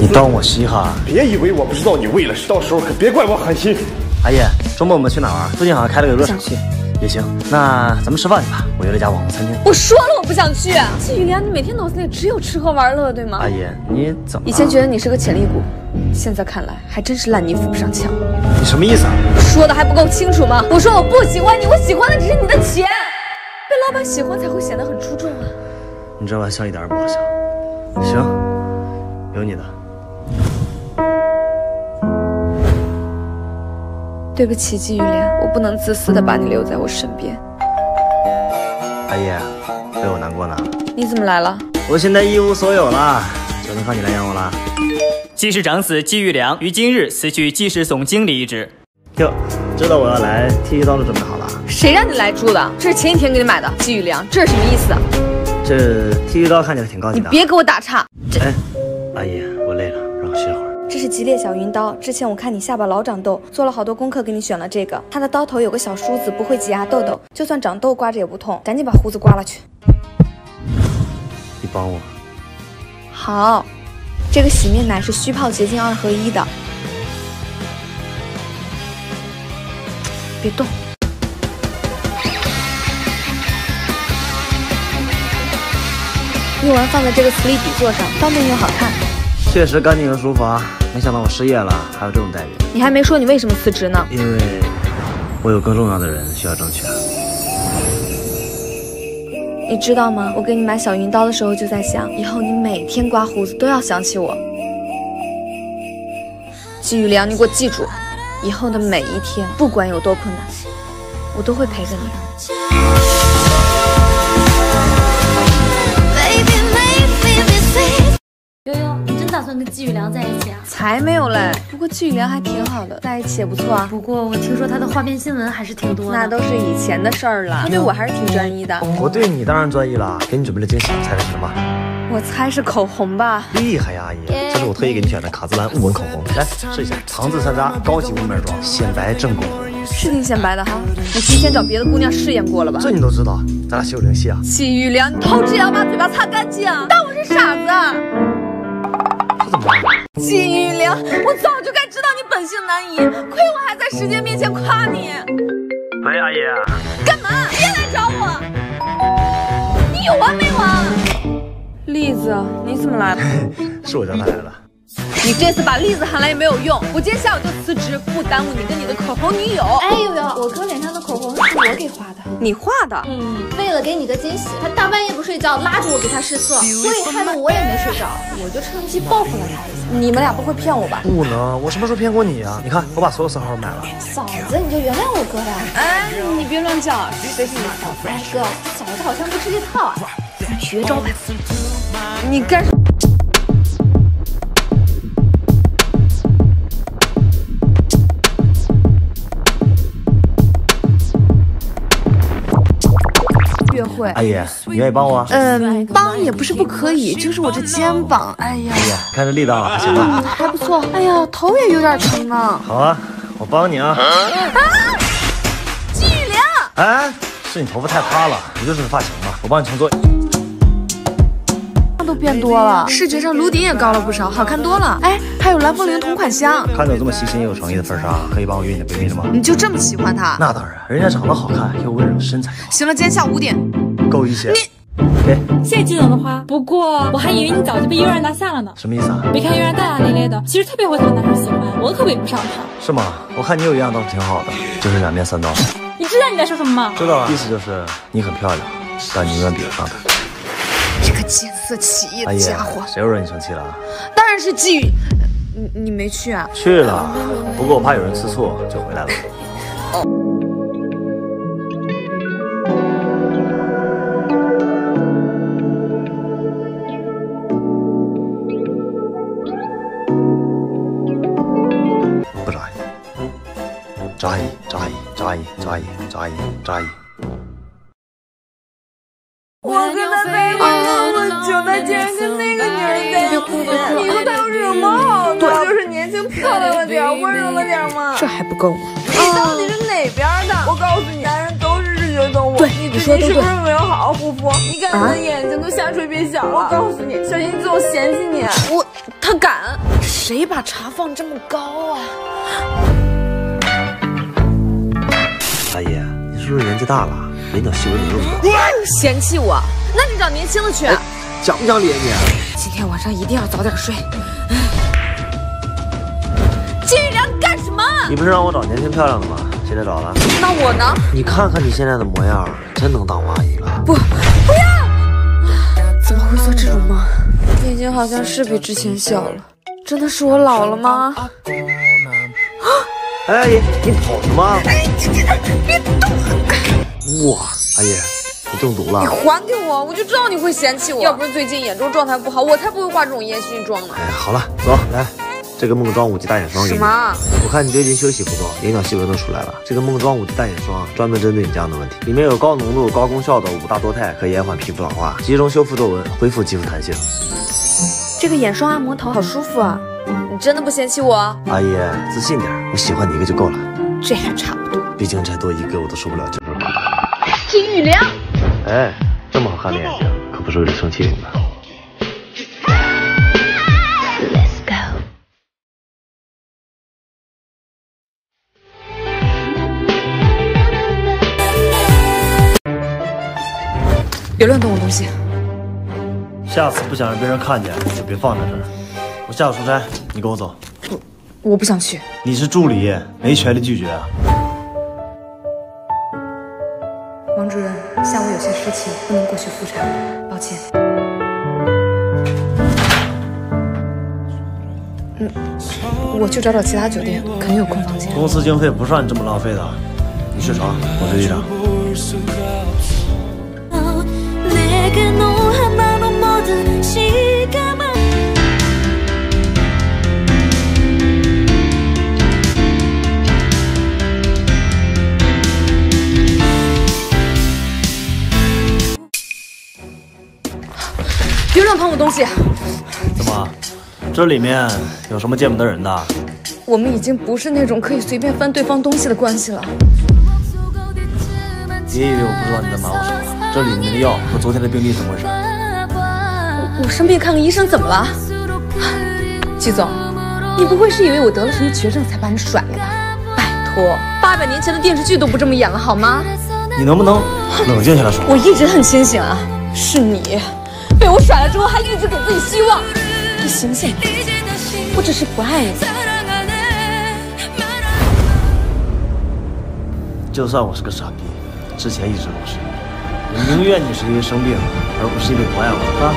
你当我稀罕？别以为我不知道你为了谁，到时候可别怪我狠心。阿姨，周末我们去哪玩？附近好像开了个热水器。也行，那咱们吃饭去吧。我约了家网红餐厅。我说了我不想去。季雨良，你每天脑子里只有吃喝玩乐，对吗？阿姨，你怎么？以前觉得你是个潜力股，现在看来还真是烂泥扶不上墙。你什么意思啊？说的还不够清楚吗？我说我不喜欢你，我喜欢的只是你的钱。被老板喜欢才会显得很出众啊。你这玩笑一点也不好笑。行，有你的。对不起，季雨莲，我不能自私的把你留在我身边。阿姨，为我难过呢？你怎么来了？我现在一无所有了，只能靠你来养我了。季氏长子季玉良于今日辞去季氏总经理一职。哟，知道我要来，剃须刀都准备好了。谁让你来住的？这是前几天给你买的。季玉良，这是什么意思？这剃须刀看起来挺高级的。你别给我打岔。哎，阿姨，我累了，让我歇会儿。这是吉列小云刀，之前我看你下巴老长痘，做了好多功课给你选了这个。它的刀头有个小梳子，不会挤压痘痘，就算长痘刮着也不痛。赶紧把胡子刮了去。你帮我。好，这个洗面奶是虚泡洁净二合一的。别动。用完放在这个磁力底座上，方便又好看。确实干净又舒服啊！没想到我失业了还有这种待遇。你还没说你为什么辞职呢？因为我有更重要的人需要争取。你知道吗？我给你买小云刀的时候就在想，以后你每天刮胡子都要想起我。季雨良，你给我记住，以后的每一天，不管有多困难，我都会陪着你。算跟季雨良在一起啊？才没有嘞！不过季雨良还挺好的，在一起也不错啊。不过我听说他的花边新闻还是挺多的，那都是以前的事儿了。他对我还是挺专一的。我对你当然专一了，给你准备了惊喜，猜的是什么？我猜是口红吧。厉害呀，阿姨！这是我特意给你选的卡姿兰雾纹口红，来试一下。糖渍山楂高级雾面妆，显白正宫。是挺显白的哈。我提前找别的姑娘试验过了吧？这你都知道，咱俩心有灵犀啊。季雨良，你偷吃也要把嘴巴擦干净，当我是傻子？怎么办？季玉良，我早就该知道你本性难移，亏我还在时间面前夸你。喂，阿姨。干嘛？别来找我！你有完没完？栗子，你怎么来了？是我叫他来的。你这次把栗子喊来也没有用，我今天下午就辞职，不耽误你跟你的口红女友。哎呦呦，我哥脸上的口红是我给画的，你画的？嗯，为了给你个惊喜，他大半夜不睡觉，拉着我给他试色，所以害得我也没睡着，我就趁机报复了他一下。你们俩不会骗我吧？不能，我什么时候骗过你啊？你看，我把所有色号都买了。嫂子，你就原谅我哥吧。哎，你别乱叫，谁是你嫂子？哎哥，嫂子好像不吃这套啊，绝招吧？你干约会，阿姨，你愿意帮我？嗯，帮也不是不可以，就是我这肩膀，哎呀，阿姨，看这力道还行吧？还不错。哎呀，头也有点疼呢。好啊，我帮你啊。啊！季雨良，哎，是你头发太塌了，不就是发型吗？我帮你重做。都变多了，视觉上颅顶也高了不少，好看多了。哎，还有蓝风铃同款香。看在我这么细心又有诚意的份上，可以帮我约你的闺蜜了吗？你就这么喜欢她？那当然，人家长得好看又温柔，身材好。行了，今天下午五点。够一些。你，给。谢谢季总的花，不过我还以为你早就被悠然拿下了呢。什么意思啊？别看悠然大大咧咧的，其实特别会讨男生喜欢，我可比不上他。是吗？我看你有一样倒是挺好的，就是两面三刀。你知道你在说什么吗？知道啊，意思就是你很漂亮，但你永远比不上他。这个见色起意的家伙，谁又惹你生气了？当然是季宇，你你没去啊？去了，不过我怕有人吃醋，就回来了。哦。不找阿姨，找阿姨，找阿姨，找阿姨，找阿姨，找阿姨，找阿姨。温柔了点吗？这还不够吗？你到底是哪边的？我告诉你，男人都是视觉动物。对，你最近是不是没有好好护肤？你看你的眼睛都下垂变小了。我告诉你，小心之后嫌弃你。我他敢。谁把茶放这么高啊？阿姨，你是不是年纪大了，眼角细纹没那么多？嫌弃我？那你找年轻的去。讲不讲理啊你？今天晚上一定要早点睡。金玉良干什么？你不是让我找年轻漂亮的吗？现在找了。那我呢？你看看你现在的模样，真能当阿姨了。不，不要！怎么会做这种梦？眼睛好像是比之前小了，真的是我老了吗？哎，阿姨，你跑什么？别动！哇，阿姨，你中毒了你？还给我！我就知道你会嫌弃我。要不是最近眼周状态不好，我才不会化这种烟熏妆呢。哎，好了，走，来，这个梦妆五级大眼霜给你。什么？我看你最近休息不够，眼角细纹都出来了。这个梦妆五级大眼霜专门针对你这样的问题，里面有高浓度、高功效的五大多肽，可延缓皮肤老化，集中修复皱纹，恢复肌肤弹性。这个眼霜按摩头好舒服啊！你真的不嫌弃我？阿姨，自信点，我喜欢你一个就够了。这还差不多。毕竟再多一个我都受不了这份。金玉良，哎，这么好看的眼睛，可不是为了生气用的。Let's go。别乱动我东西。下次不想让别人看见，就别放在这儿。我下午出差，你跟我走。我不想去。你是助理，没权利拒绝啊。王主任，下午有些事情不能过去复查，抱歉。嗯，我去找找其他酒店，肯定有空房间。公司经费不是让你这么浪费的。你睡床，我追队长。내 乱碰我东西。怎么？这里面有什么见不得人的？我们已经不是那种可以随便翻对方东西的关系了。别以为我不知道你在瞒我什么。这里面的药和昨天的病历怎么回事？我生病看个医生怎么了？季总，你不会是以为我得了什么绝症才把你甩了吧？拜托，八百年前的电视剧都不这么演了好吗？你能不能冷静下来说？我一直很清醒啊，是你被我甩了之后还一直给自己希望，你醒醒！我只是不爱你。就算我是个傻逼，之前一直都是。我宁愿你是因为生病，而不是因为不爱我啊！